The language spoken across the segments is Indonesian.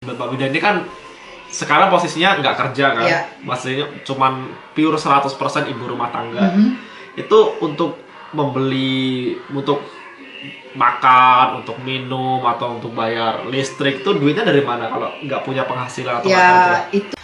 Mbak Wida ini kan sekarang posisinya nggak kerja kan, Iya. maksudnya cuman pure 100% ibu rumah tangga. Mhm. Itu untuk membeli untuk makan, untuk minum atau untuk bayar listrik itu duitnya dari mana kalau nggak punya penghasilan atau ya itu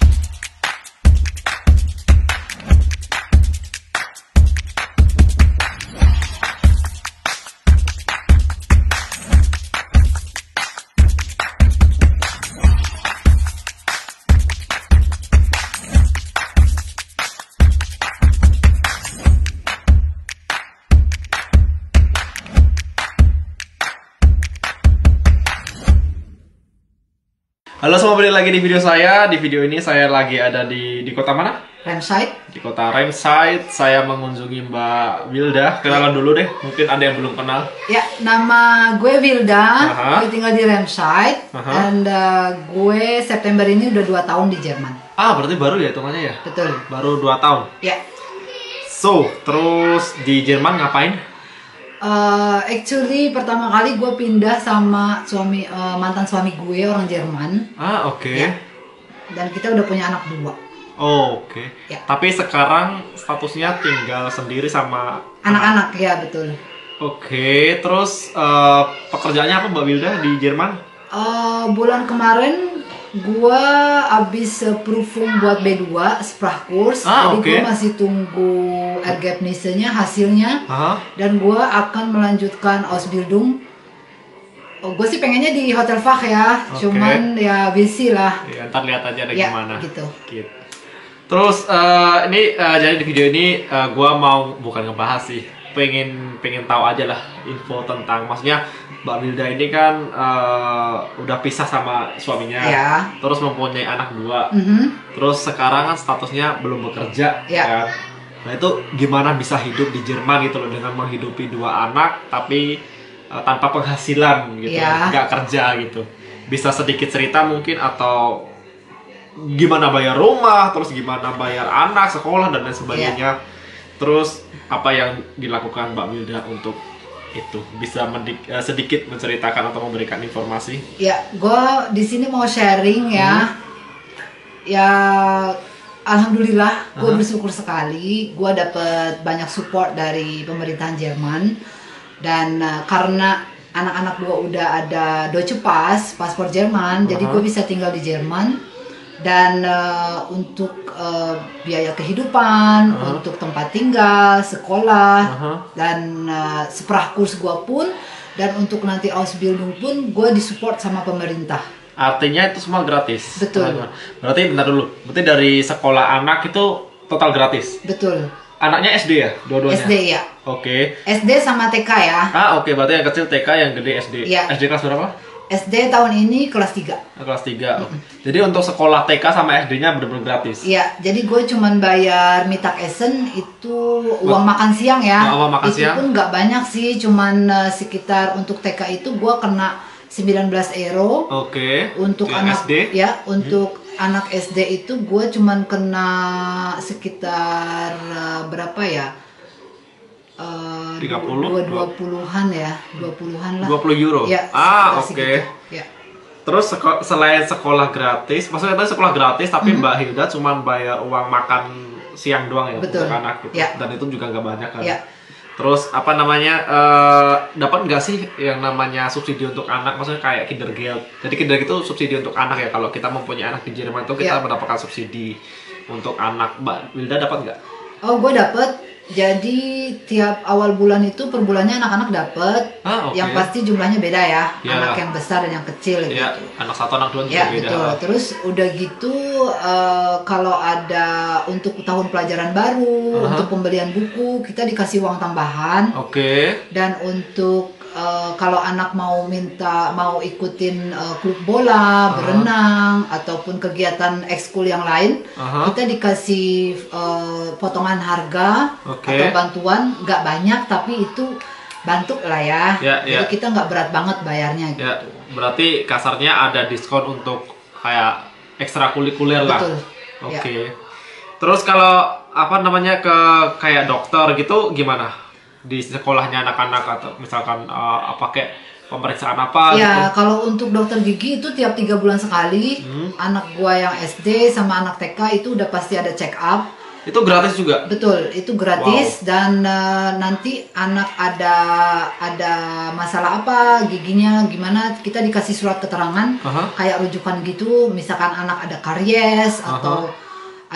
Halo semua, balik lagi di video saya. Di video ini saya lagi ada di di kota mana? Ramside Di kota Ramside. Saya mengunjungi Mbak Wilda. Kenalan dulu deh. Mungkin ada yang belum kenal. ya nama gue Wilda Aha. gue tinggal di Ramside Aha. dan uh, gue September ini udah dua tahun di Jerman Ah, berarti baru ya hitungannya ya? betul Baru 2 tahun. ya So, terus di Jerman ngapain? Uh, actually pertama kali gue pindah sama suami uh, mantan suami gue orang Jerman Ah, oke. Ya. dan kita udah punya anak dua Oh, oke. Ya. Tapi sekarang statusnya tinggal sendiri sama anak-anak ya betul Oke, terus eh, pekerjaannya apa Mbak Wilda di Jerman? Uh, bulan kemarin gua abis uh, proofing buat B2 Sprachkurs Ah, jadi oke. gua masih tunggu Ergebnisse-nya hasilnya dan gua akan melanjutkan Ausbildung oh, gue sih pengennya di Hotel Fach ya Oke. cuman ya busy lah Ya, ntar lihat aja ada Ya, gimana. gitu. Gitu. Terus eh, ini eh, jadi di video ini eh, gua mau bukan ngebahas sih, pengen pengen tahu aja lah info tentang maksudnya Mbak Wilda ini kan eh, udah pisah sama suaminya, Ya. terus mempunyai anak dua, Mhm. terus sekarang kan statusnya belum bekerja, Ya. kan? Nah itu gimana bisa hidup di Jerman gitu loh dengan menghidupi dua anak tapi eh, tanpa penghasilan gitu, Ya. nggak kerja gitu. Bisa sedikit cerita mungkin atau gimana bayar rumah, terus gimana bayar anak sekolah dan lain sebagainya. Terus apa yang dilakukan Mbak Wilda untuk itu bisa mendik- eh, sedikit menceritakan atau memberikan informasi? Ya, gue di sini mau sharing ya. Hmm. Ya, alhamdulillah, gue bersyukur sekali. Gue dapet banyak support dari pemerintahan Jerman dan uh, karena anak-anak gue udah ada Deutsche Pass, paspor Jerman, jadi Aha. gue bisa tinggal di Jerman. Dan uh, untuk uh, biaya kehidupan, Aha. untuk tempat tinggal, sekolah, Aha. dan uh, seprahkurs gue pun dan untuk nanti Ausbildung pun gue disupport sama pemerintah Artinya itu semua gratis. Betul. Berarti bentar dulu. Berarti dari sekolah anak itu total gratis. betul Anaknya SD ya, dua-duanya. SD ya Oke. SD sama TK ya Ah oke, berarti yang kecil TK, yang gede SD. Iya. SD kelas berapa? SD tahun ini kelas 3 Ah, Kelas 3. oke. Jadi untuk sekolah TK sama SD-nya benar-benar gratis. Iya, jadi gue cuman bayar mitak esen itu uang makan siang ya. Oh, uang makan itu siang. pun nggak banyak sih, cuman uh, sekitar untuk TK itu gue kena 19 euro. Oke. Untuk Yang anak SD? ya, untuk anak SD itu gue cuman kena sekitar uh, berapa ya? Uh, 30? dua dua puluhan ya, dua puluhan lah. 20 euro. Ya, ah, oke. segitu. Ya. Terus seko- selain sekolah gratis, maksudnya tadi sekolah gratis tapi Hmm. Mbak Hilda cuma bayar uang makan siang doang ya Betul. untuk anak gitu. Ya. Dan itu juga nggak banyak kan. Ya. Terus apa namanya eh, dapat nggak sih yang namanya subsidi untuk anak? Maksudnya kayak Kindergeld. Jadi Kindergeld itu subsidi untuk anak ya. Kalau kita mempunyai anak di Jerman itu kita Ya. mendapatkan subsidi untuk anak. Mbak Wilda dapat nggak? Oh, gue dapet. Jadi tiap awal bulan itu per bulannya anak-anak dapet. Ah, oke. Yang pasti jumlahnya beda ya. Iyalah. Anak yang besar dan yang kecil Ya, gitu. anak satu anak dua juga Ya beda. betul. Terus udah gitu eh, kalau ada untuk tahun pelajaran baru, Aha. untuk pembelian buku kita dikasih uang tambahan. Oke. Dan untuk eh, kalau anak mau minta mau ikutin eh, klub bola, berenang ataupun kegiatan ekskul yang lain, Aha. kita dikasih eh, potongan harga Oke. atau bantuan nggak banyak tapi itu bantu lah ya. Ya, Jadi ya. kita nggak berat banget bayarnya gitu. Ya, berarti kasarnya ada diskon untuk kayak ekstrakurikuler lah. Betul. Oke. Terus kalau apa namanya ke kayak dokter gitu gimana? Di sekolahnya anak-anak atau misalkan eh, apa kayak pemeriksaan apa Ya, gitu? kalau untuk dokter gigi itu tiap tiga bulan sekali. Hmm. Anak gua yang SD sama anak TK itu udah pasti ada check up. Itu gratis juga. Betul, itu gratis dan eh, nanti anak ada ada masalah apa giginya gimana kita dikasih surat keterangan Aha. kayak rujukan gitu, misalkan anak ada karies atau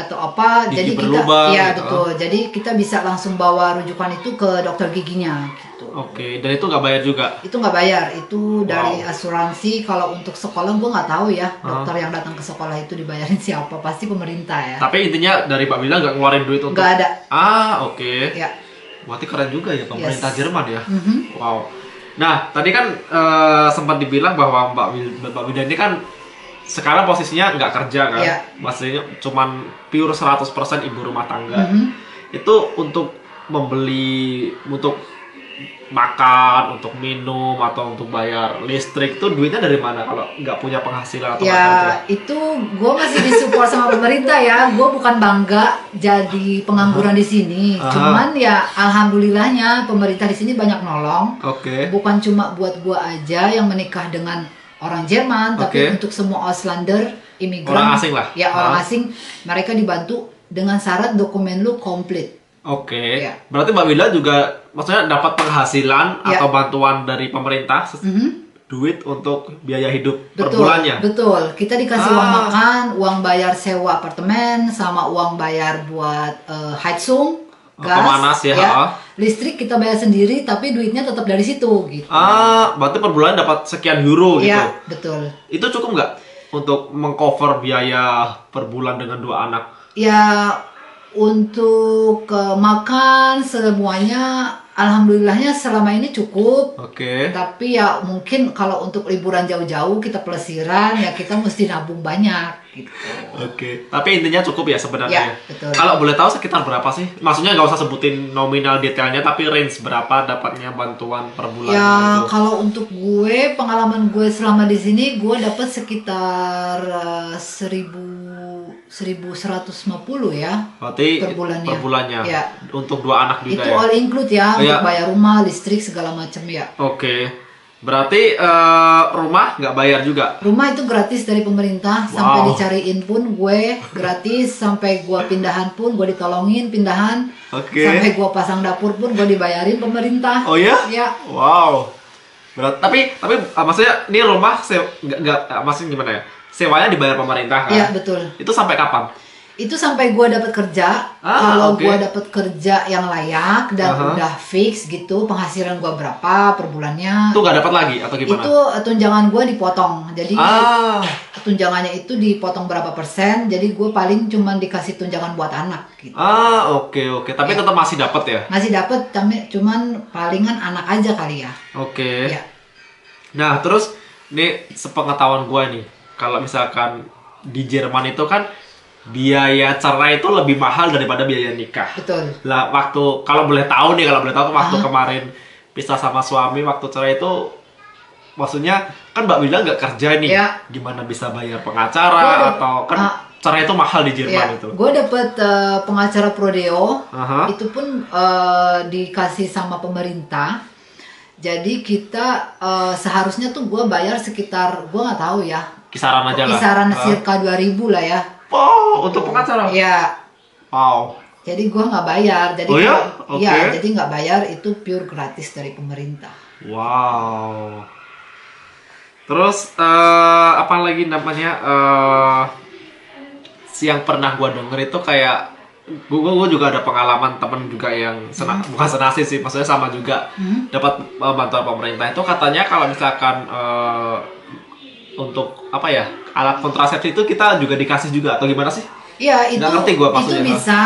atau apa, Gigi jadi kita ya betul, jadi kita bisa langsung bawa rujukan itu ke dokter giginya gitu. Oke, dan itu nggak bayar juga. Itu nggak bayar, itu dari Wow. asuransi. Kalau untuk sekolah gua nggak tahu ya dokter yang datang ke sekolah itu dibayarin siapa, pasti pemerintah ya. Tapi intinya dari Mbak Bila nggak ngeluarin duit untuk. Nggak ada, Ah, oke. ya. Berarti keren juga ya pemerintah Yes. Jerman ya. Mhm. Wow. Nah, tadi kan eh, sempat dibilang bahwa Mbak Wida ini kan sekarang posisinya nggak kerja kan. Iya. Maksudnya cuman pure 100% ibu rumah tangga. Mhm. Itu untuk membeli untuk makan, untuk minum atau untuk bayar listrik itu duitnya dari mana kalau nggak punya penghasilan atau? Ya itu gue masih disupport sama pemerintah ya. Gue bukan bangga jadi pengangguran di sini. Aha. Cuman ya alhamdulillahnya pemerintah di sini banyak nolong. Oke. Bukan cuma buat gue aja yang menikah dengan orang Jerman, tapi untuk semua Auslander, imigran, Orang asing lah. Ya orang Ah. asing, mereka dibantu dengan syarat dokumen lu komplit. Oke. Iya. Berarti Mbak Wila juga maksudnya dapat penghasilan Iya. atau bantuan dari pemerintah ses- Mhm. duit untuk biaya hidup per Betul, bulannya. betul. Kita dikasih Ah. uang makan, uang bayar sewa apartemen, sama uang bayar buat eh, heizung, Oh, gas, pemanas ya, ha. Listrik kita bayar sendiri, tapi duitnya tetap dari situ, gitu. Ah, berarti per bulan dapat sekian euro gitu. Iya, betul. Itu cukup nggak untuk mengcover biaya per bulan dengan dua anak? Ya untuk eh, makan semuanya, alhamdulillahnya selama ini cukup. Oke. Tapi ya mungkin kalau untuk liburan jauh-jauh kita pelesiran ya kita mesti nabung banyak gitu. Oke. Tapi intinya cukup ya sebenarnya. Ya, betul. Kalau boleh tahu sekitar berapa sih? Maksudnya nggak usah sebutin nominal detailnya, tapi range berapa dapatnya bantuan per bulan Ya gitu. kalau untuk gue pengalaman gue selama di sini gue dapat sekitar eh, seribu seribu seratus lima puluh ya. Berarti per bulannya. per bulannya. Ya. Untuk dua anak juga Itu ya. all include ya Oh, ya. untuk bayar rumah, listrik segala macam ya. Oke. Berarti eh, rumah nggak bayar juga? Rumah itu gratis dari pemerintah Wow. sampai dicariin pun gue gratis sampai gue pindahan pun gue ditolongin pindahan Oke. sampai gue pasang dapur pun gue dibayarin pemerintah. Oh ya? Ya. Wow. Berat. Tapi tapi ah, maksudnya ini rumah se nggak nggak ah, maksudnya gimana ya? Sewanya dibayar pemerintah kan? Iya betul. Itu sampai kapan? Itu sampai gue dapat kerja. Ah, Kalau oke. gue dapat kerja yang layak dan Aha. udah fix gitu penghasilan gue berapa per bulannya. Itu nggak dapat lagi atau gimana? Itu tunjangan gue dipotong. Jadi Ah, tunjangannya itu dipotong berapa persen. Jadi gue paling cuman dikasih tunjangan buat anak gitu. ah oke oke. Tapi Ya. tetap masih dapat ya? Masih dapat tapi cuman palingan anak aja kali ya. Oke. Ya. Nah terus ini sepengetahuan gue nih, kalau misalkan di Jerman itu kan biaya cerai itu lebih mahal daripada biaya nikah. Betul. Lah waktu kalau boleh tahu nih kalau boleh tahu waktu Ah. kemarin pisah sama suami waktu cerai itu maksudnya kan Mbak Wila nggak kerja nih Ya. gimana bisa bayar pengacara Gua atau kan ah. cerai itu mahal di Jerman Ya, itu. gue dapet eh, pengacara prodeo. Aha. Itu pun eh, dikasih sama pemerintah. Jadi kita eh, seharusnya tuh gue bayar sekitar gue nggak tahu ya. Kisaran aja lah. Kisaran Ah. circa 2000 lah ya. Oh untuk pengacara. Ya, Wow. jadi gue nggak bayar. Jadi Oh ya? Oke. ya, jadi nggak bayar itu pure gratis dari pemerintah. Wow. Terus eh, apa lagi namanya? eh yang pernah gua denger itu kayak gua, gua juga ada pengalaman temen juga yang sena, bukan senasib sih, maksudnya sama juga Hmm? dapat eh, bantuan pemerintah itu katanya kalau misalkan eh, untuk apa ya alat kontrasepsi itu kita juga dikasih juga atau gimana sih? Iya itu Nggak ngerti gua itu bisa.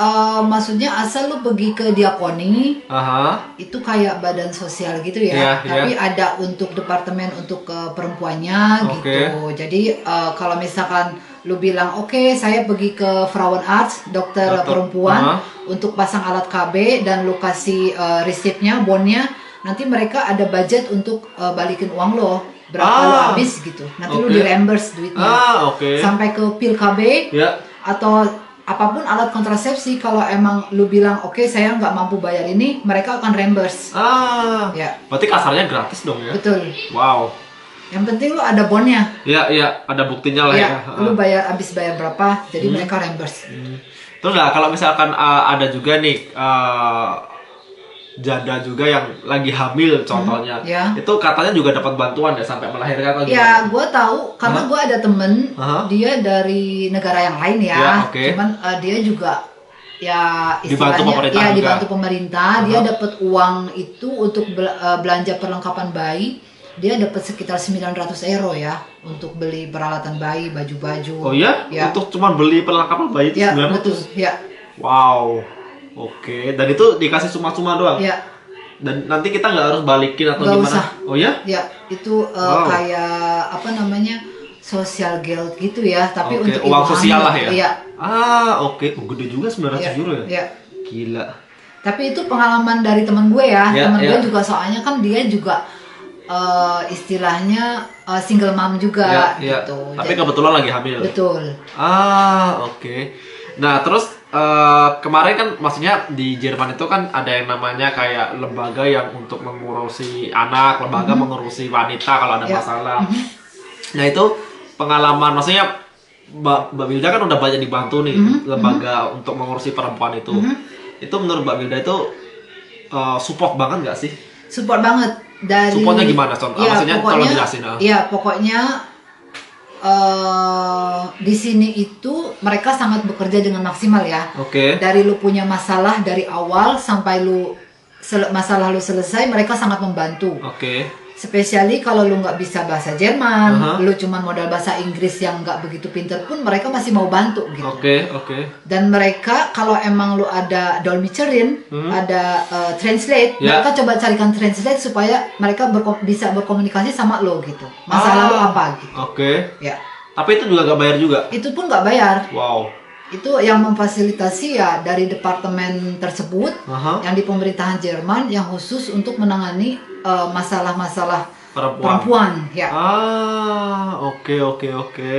eh, maksudnya asal lu pergi ke diakoni Aha. itu kayak badan sosial gitu ya. Iya, Tapi ada untuk departemen untuk ke perempuannya Oke. gitu. Jadi eh, kalau misalkan lu bilang oke saya pergi ke Frauenarzt dokter, Dokter, perempuan aha. untuk pasang alat KB dan lu kasih eh, resepnya, bonnya, nanti mereka ada budget untuk eh, balikin uang lo berapa Ah, lo habis gitu. Nanti lu oke. di reimburse duitnya Ah, oke. sampai ke pil KB Ya. atau apa pun alat kontrasepsi kalau emang lu bilang oke saya nggak mampu bayar ini mereka akan reimburse Ah. ya Berarti kasarnya gratis dong ya? betul Wow. yang penting lu ada bonnya Iya, iya, ada buktinya lah ya. ya lu bayar abis bayar berapa jadi Hmm. mereka reimburse Terus nggak kalau misalkan uh, ada juga nih uh, janda juga yang lagi hamil contohnya, ya. itu katanya juga dapat bantuan ya sampai melahirkan atau Ya, gue tahu karena gue ada temen Aha. dia dari negara yang lain ya, Ya, oke. cuman uh, dia juga ya Dibantu istilahnya pemerintah ya juga. dibantu pemerintah, dia dapat uang itu untuk uh, belanja perlengkapan bayi, dia dapat sekitar 900 euro ya untuk beli peralatan bayi, baju-baju. Oh iya? Ya. Untuk cuma beli perlengkapan bayi itu Ya 900? betul, ya, Wow. Oke, dan itu dikasih cuma-cuma doang. ya, Dan nanti kita nggak harus balikin atau Nggak gimana? usah. Oh ya? ya itu uh, Wow. kayak apa namanya social guild gitu ya, tapi Oke, untuk uang sosial hamil. lah ya. Iya, Ah, oke. Oh, gede juga 900 iya, euro ya? iya. Gila. Tapi itu pengalaman dari teman gue ya. Ya, teman ya. gue juga soalnya kan dia juga eh, istilahnya eh, single mom juga Ya, ya. gitu. Tapi Jadi- kebetulan lagi hamil. betul. Ah, oke. Nah, terus eh, kemarin kan maksudnya di Jerman itu kan ada yang namanya kayak lembaga yang untuk mengurusi anak, lembaga mengurusi wanita kalau ada. Ya. masalah. Nah, itu pengalaman maksudnya Mbak, Mbak Wilda kan udah banyak dibantu nih Mhm. lembaga untuk mengurusi perempuan itu. Itu menurut Mbak Wilda itu eh, support banget nggak sih? Support banget dari Supportnya gimana, contoh? Ya, Maksudnya pokoknya, tolong jelasin, ah. Iya, pokoknya eh di sini itu mereka sangat bekerja dengan maksimal ya. Oke. Dari lu punya masalah dari awal sampai lu masalah lu selesai, mereka sangat membantu. Oke. Spesiali kalau lu nggak bisa bahasa Jerman, Aha. lu cuman modal bahasa Inggris yang nggak begitu pinter pun mereka masih mau bantu gitu. Oke, oke. Dan mereka kalau emang lu ada dolmetscherin, ada uh, translate, Hmm. Ya. mereka coba carikan translate supaya mereka berko- bisa berkomunikasi sama lo gitu. Masalah Ah. lu apa gitu. Oke. Ya, Tapi itu juga gak bayar juga. itu pun nggak bayar. Wow. Itu yang memfasilitasi ya dari departemen tersebut Aha. yang di pemerintahan Jerman yang khusus untuk menangani uh, masalah-masalah Perempuan. perempuan. Ya. Ah, oke oke oke.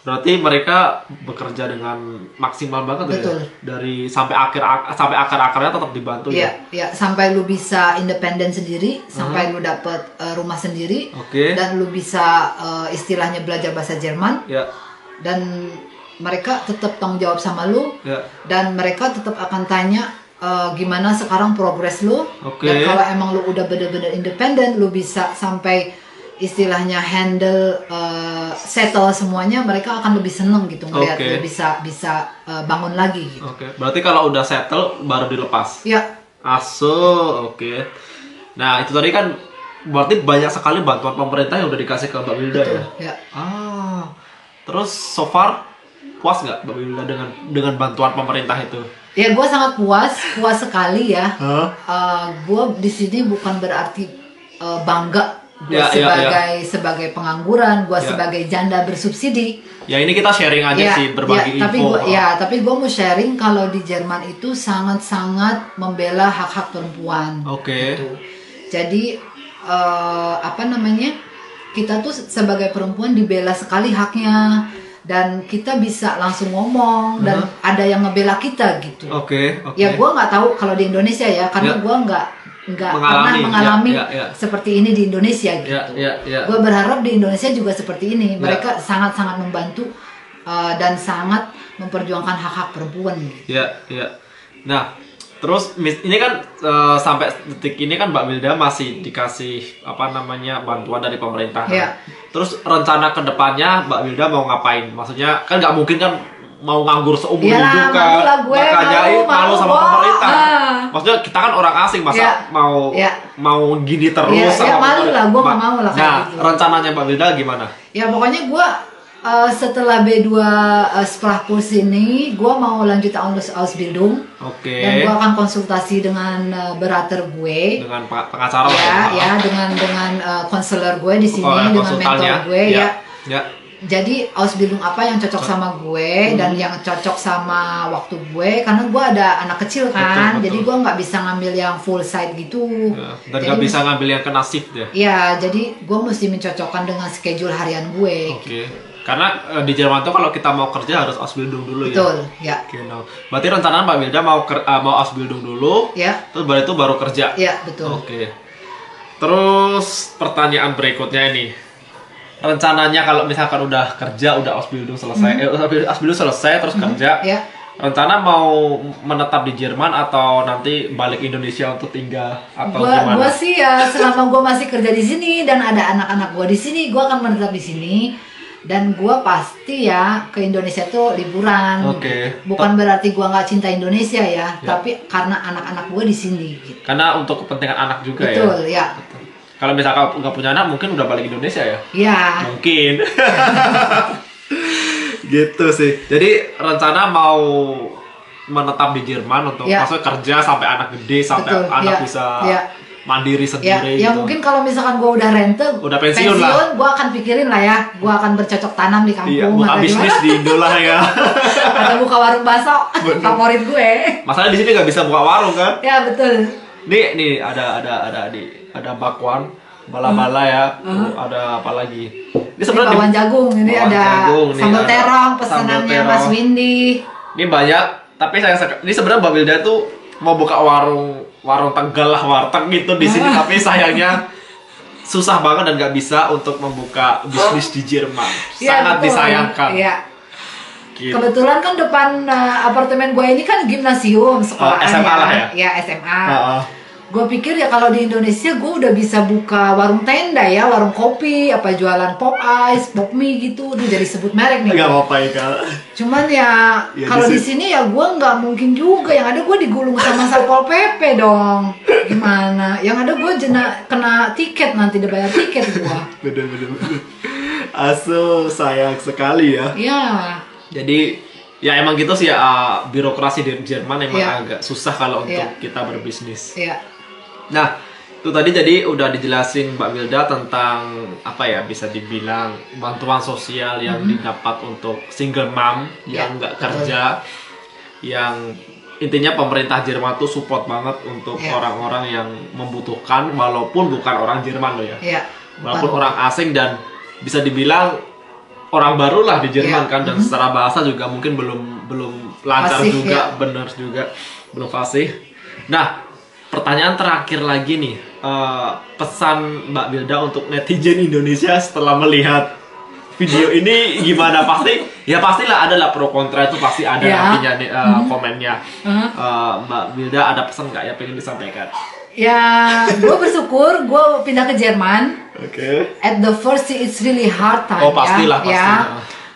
Berarti mereka bekerja dengan maksimal banget Betul. ya. Dari sampai akhir sampai akar-akarnya tetap dibantu Iya, ya. ya sampai lu bisa independen sendiri, sampai lu dapet uh, rumah sendiri, Oke. dan lu bisa uh, istilahnya belajar bahasa Jerman, Ya. dan mereka tetap tanggung jawab sama lu, Ya. dan mereka tetap akan tanya uh, gimana sekarang progres lu, Oke. dan kalau emang lu udah bener-bener independen, lu bisa sampai istilahnya handle uh, settle semuanya, mereka akan lebih seneng gitu ngeliat lu bisa bisa uh, bangun lagi. Gitu. Oke. Berarti kalau udah settle baru dilepas. Ya, Aso, oke. Nah, itu tadi kan berarti banyak sekali bantuan pemerintah yang udah dikasih ke Mbak Wilda betul. ya. Ya. Ah. Terus so far puas nggak Mbak Wilda dengan dengan bantuan pemerintah itu? Ya gue sangat puas, puas sekali ya. Hah? gue di sini bukan berarti uh, bangga gue Ya, ya, sebagai sebagai pengangguran, gue Ya. sebagai janda bersubsidi. Ya ini kita sharing aja ya, sih berbagi ya, tapi info. gua, ya, tapi gue mau sharing kalau di Jerman itu sangat-sangat membela hak-hak perempuan. Oke. Gitu. Jadi eh, apa namanya? Kita tuh sebagai perempuan dibela sekali haknya dan kita bisa langsung ngomong dan ada yang ngebela kita gitu. Oke, oke. Ya gue nggak tahu kalau di Indonesia ya karena Ya. gue nggak nggak Mengalami, pernah ya, mengalami ya, ya. seperti ini di Indonesia gitu. Ya, ya, ya. Gue berharap di Indonesia juga seperti ini. Mereka sangat-sangat membantu uh, dan sangat memperjuangkan hak-hak perempuan. gitu. Ya, ya. Nah, terus ini kan eh, sampai detik ini kan Mbak Wilda masih dikasih apa namanya bantuan dari pemerintah. kan? Ya. Terus rencana ke depannya Mbak Wilda mau ngapain? Maksudnya kan nggak mungkin kan mau nganggur seumur Iyalah, hidup kan? gue, Makanya malu, malu sama Bo. pemerintah. Ah. Maksudnya kita kan orang asing masa Ya. mau Ya. mau gini terus Ya, sama ya, malu lah, gue nggak Ma- mau lah kayak Nah, gitu. rencananya Mbak Wilda gimana? Ya pokoknya gue uh, setelah B2 uh, Sprachkurs ini, gue mau lanjut Aus Ausbildung Oke. dan gue akan konsultasi dengan uh, berater gue. Dengan peng- pengacara lah ya, ya dengan dengan uh, konselor gue di sini, Oh, dengan mentor gue ya. Ya. Jadi Ausbildung apa yang cocok sama gue dan yang cocok sama waktu gue karena gue ada anak kecil kan, Betul, jadi betul. gue nggak bisa ngambil yang full side gitu. Ya, Dan Jadi nggak bisa ngambil yang kena shift ya. Ya, jadi gue mesti mencocokkan dengan schedule harian gue. Oke. Karena eh, di Jerman tuh kalau kita mau kerja harus Ausbildung dulu ya. Betul, ya. Genau. Berarti rencana Mbak Wilda mau ker- eh, mau Ausbildung dulu, Ya, terus baru itu baru kerja. ya, betul. Oke. Terus pertanyaan berikutnya ini. Rencananya kalau misalkan udah kerja, udah Ausbildung selesai, eh, Ausbildung selesai terus kerja, Ya. rencana mau menetap di Jerman atau nanti balik Indonesia untuk tinggal atau Gua, gimana? gua sih ya selama gua masih kerja di sini dan ada anak-anak gua di sini, gua akan menetap di sini dan gua pasti ya ke Indonesia tuh liburan. Oke. Bukan berarti gua nggak cinta Indonesia ya, tapi karena anak-anak gua di sini. Gitu. Karena untuk kepentingan anak juga ya. Betul, ya. Kalau misalkan nggak punya anak, mungkin udah balik Indonesia ya. Ya, Mungkin. gitu sih. Jadi rencana mau menetap di Jerman untuk Ya. maksudnya kerja sampai anak gede sampai Betul, anak ya, bisa ya. Mandiri ya, sendiri ya gitu. mungkin kalau misalkan gua udah rente, Udah pensiun lah. gua akan pikirin lah ya, gua akan bercocok tanam di kampung Iya, buka bisnis di Indo lah ya. atau buka warung bakso favorit gue. Masalahnya di sini nggak bisa buka warung kan? Ya betul. Nih, nih ada ada ada di ada bakwan, bala-bala ya. Hmm. Tuh, ada apa lagi? Ini sebenarnya bawang jagung, ini Bawang ada jagung, nih sambal ada terong pesanannya. Mas Windy. Ini banyak, tapi saya ini sebenarnya Mbak Wilda tuh mau buka warung warung Tegal lah warteg gitu di sini tapi sayangnya susah banget dan nggak bisa untuk membuka bisnis di Jerman. Iya, Sangat betul. disayangkan. Iya. Gitu. Kebetulan kan depan uh, apartemen gue ini kan gimnasium sekolah Oh, SMA lah ya? Ya SMA. Heeh. Gue pikir ya kalau di Indonesia gue udah bisa buka warung tenda ya, warung kopi, apa jualan pop ice, pop mie gitu, udah jadi sebut merek nih. Nggak apa-apa ya Kak. Cuman ya, Ya, kalau di sini ya gue nggak mungkin juga. Yang ada gue digulung sama satpol pp dong. Gimana? Yang ada gue jena kena tiket nanti udah bayar tiket gue. Bener bener bener. Aso sayang sekali ya. Ya, Jadi ya emang gitu sih ya uh, birokrasi di Jerman emang Iya. agak susah kalau untuk Iya. kita berbisnis. ya, Nah, itu tadi jadi udah dijelasin Mbak Wilda tentang apa ya bisa dibilang bantuan sosial yang didapat untuk single mom yang Ya, nggak kerja, yang intinya pemerintah Jerman tuh support banget untuk Ya. orang-orang yang membutuhkan walaupun bukan orang Jerman loh ya, ya. walaupun orang asing dan bisa dibilang orang baru lah di Jerman Ya. kan dan secara bahasa juga mungkin belum belum lancar Fasih, juga ya. bener juga belum fasih. Nah pertanyaan terakhir lagi nih eh, pesan Mbak Bilda untuk netizen Indonesia setelah melihat video ini gimana pasti ya pastilah ada lah pro kontra itu pasti ada Ya. nantinya nih, eh, komennya Mhm. Eh, Mbak Bilda ada pesan nggak ya pengen disampaikan? Ya, gue bersyukur gue pindah ke Jerman. Oke. At the first it's really hard time Oh, pastilah, ya. pasti. Ya.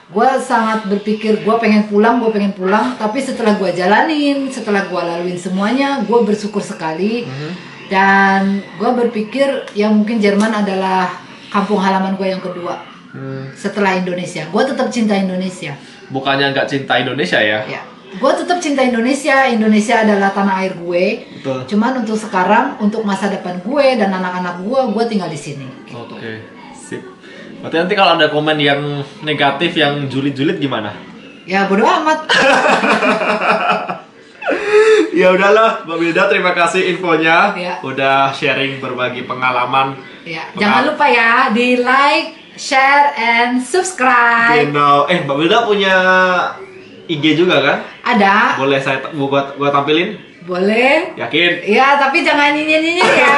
Gue sangat berpikir gue pengen pulang, gue pengen pulang. Tapi setelah gue jalanin, setelah gue laluin semuanya, gue bersyukur sekali. Mhm. Dan gue berpikir ya mungkin Jerman adalah kampung halaman gue yang kedua Hmm, setelah Indonesia. Gue tetap cinta Indonesia. bukannya nggak cinta Indonesia ya? Ya, gue tetap cinta Indonesia. Indonesia adalah tanah air gue. Betul. Cuman untuk sekarang, untuk masa depan gue dan anak-anak gue, gue tinggal di sini. Oke, sip. Berarti nanti kalau ada komen yang negatif, yang julid-julid gimana? Ya bodo amat. ya udahlah, Mbak Bilda terima kasih infonya. Ya. Udah sharing berbagi pengalaman. Ya, jangan lupa ya di like, share, and subscribe. Genau. Eh, Mbak Bilda punya IG juga kan? Ada, Boleh saya gua, gua tampilin? boleh. Yakin? Ya, tapi jangan nyinyir-nyinyir ya.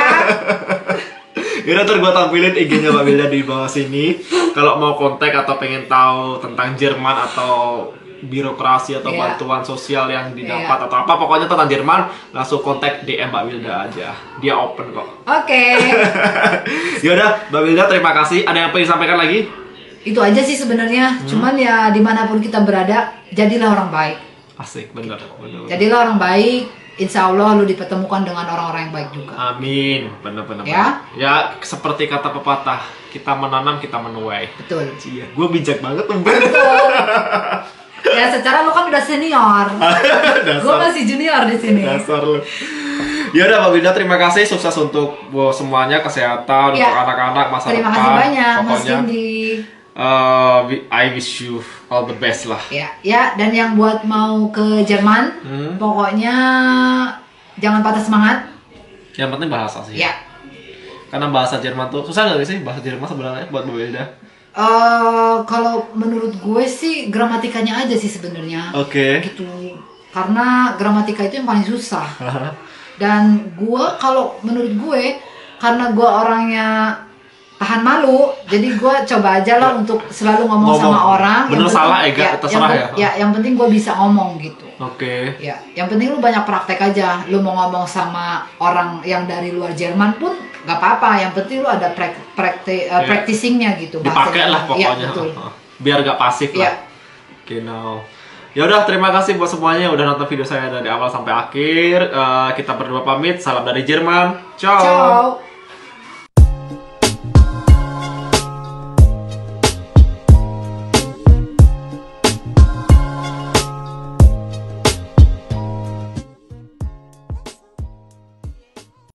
Yaudah ntar gue tampilin IG-nya Mbak Bilda di bawah sini Kalau mau kontak atau pengen tahu tentang Jerman atau birokrasi atau Iya. bantuan sosial yang didapat atau apa Pokoknya tentang Jerman langsung kontak DM Mbak Wilda aja Dia open kok Oke, Yaudah Mbak Wilda terima kasih Ada yang pengen disampaikan lagi? itu aja sih sebenarnya. Cuman ya di mana pun kita berada, jadilah orang baik. Asik bener, bener. Jadilah orang baik. Insya Allah lu dipertemukan dengan orang-orang yang baik juga. Amin Bener-bener Ya. Ya seperti kata pepatah Kita menanam kita menuai Betul. Iya, gue bijak banget tuh Ya secara lu kan udah senior. Gue masih junior di sini. Dasar lu. Ya udah Mbak Binda terima kasih sukses untuk semuanya kesehatan Ya. untuk anak-anak masa Terima depan. kasih banyak Mas Pokoknya Cindy. Wi- I wish you all the best lah. Ya, ya dan yang buat mau ke Jerman, Hmm. pokoknya jangan patah semangat. Yang penting bahasa sih. Ya. Karena bahasa Jerman tuh susah nggak sih bahasa Jerman sebenarnya buat Binda? Eh, kalau menurut gue sih gramatikanya aja sih sebenarnya Oke. gitu karena gramatika itu yang paling susah dan gue kalau menurut gue karena gue orangnya tahan malu jadi gue coba aja lah untuk selalu ngomong, Ngomong. sama orang Bener penting- salah, Ega, yang terserah pen- ya. ya yang penting gue bisa ngomong gitu Oke. ya yang penting lu banyak praktek aja lu mau ngomong sama orang yang dari luar Jerman pun nggak apa-apa yang penting lu ada prak praktek Ya. practicingnya gitu Dipakai lah. Iya, pokoknya. betul. Biar gak pasif Iya. lah. Oke, now. Ya udah, terima kasih buat semuanya yang udah nonton video saya dari awal sampai akhir. Eh, kita berdua pamit. Salam dari Jerman. Ciao. ciao